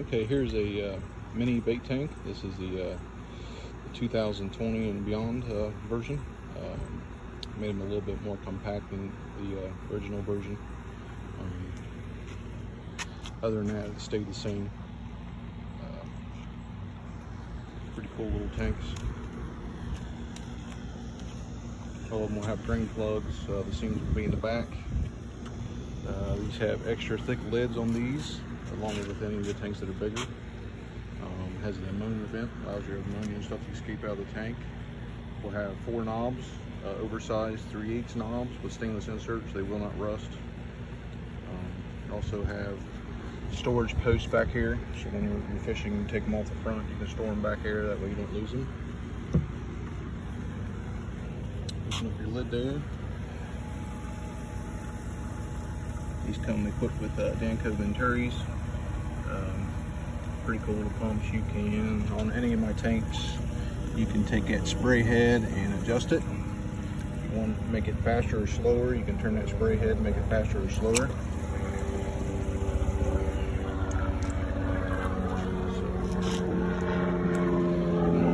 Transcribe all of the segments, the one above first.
Okay, here's a uh, mini bait tank. This is the, uh, 2020 and beyond uh, version. Um, made them a little bit more compact than the uh, original version. Um, other than that, it stayed the same. Uh, pretty cool little tanks. All of them will have drain plugs. Uh, the seams will be in the back. These have extra thick lids on these along with any of the tanks that are bigger. Um, has an ammonia vent, allows your ammonia and stuff to escape out of the tank. We'll have four knobs, uh, oversized 3 8 knobs with stainless inserts. They will not rust. Um, also have storage posts back here. So when you're, you're fishing, you take them off the front. You can store them back here. That way you don't lose them. Open up your lid there. These come equipped with uh, Danco Venturis. Um, pretty cool little pumps. You can, on any of my tanks, you can take that spray head and adjust it. If you want to make it faster or slower, you can turn that spray head and make it faster or slower.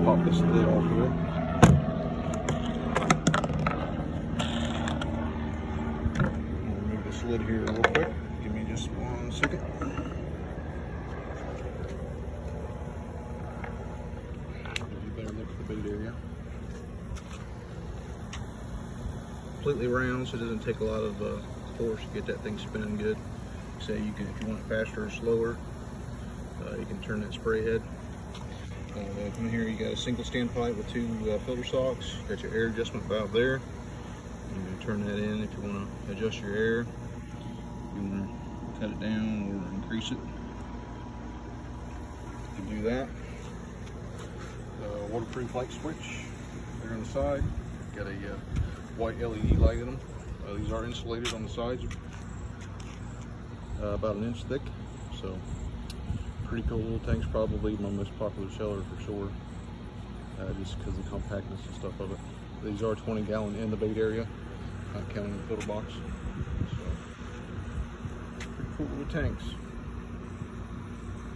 pop this lid off here. Remove this lid here real quick. Give me just one second. bait area. Completely round, so it doesn't take a lot of uh, force to get that thing spinning good. Say you can, if you want it faster or slower, uh, you can turn that spray head. Uh, in here you got a single standpipe with two uh, filter socks. Got your air adjustment valve there. You can turn that in if you want to adjust your air. You want to cut it down or increase it, you can do that waterproof light switch there on the side. Got a uh, white LED light in them. Uh, these are insulated on the sides, uh, about an inch thick. So pretty cool little tanks, probably my most popular seller for sure, uh, just because of the compactness and stuff of it. These are 20 gallon in the bait area, not counting the filter box tanks.